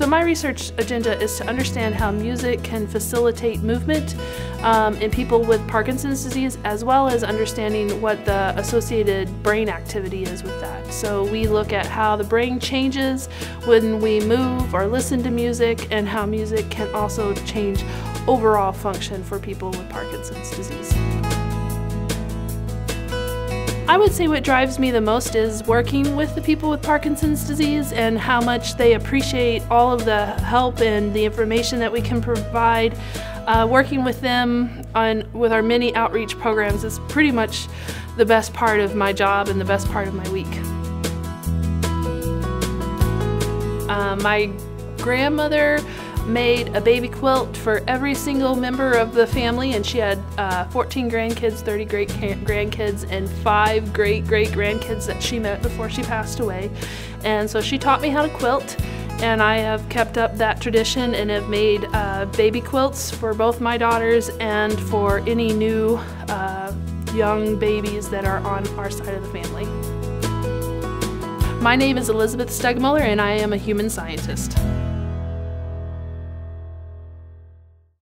So my research agenda is to understand how music can facilitate movement um, in people with Parkinson's disease as well as understanding what the associated brain activity is with that. So we look at how the brain changes when we move or listen to music and how music can also change overall function for people with Parkinson's disease. I would say what drives me the most is working with the people with Parkinson's disease and how much they appreciate all of the help and the information that we can provide. Uh, working with them on with our many outreach programs is pretty much the best part of my job and the best part of my week. Uh, my grandmother made a baby quilt for every single member of the family and she had uh, 14 grandkids, 30 great grandkids, and five great great grandkids that she met before she passed away. And so she taught me how to quilt and I have kept up that tradition and have made uh, baby quilts for both my daughters and for any new uh, young babies that are on our side of the family. My name is Elizabeth Stegemoller and I am a human scientist.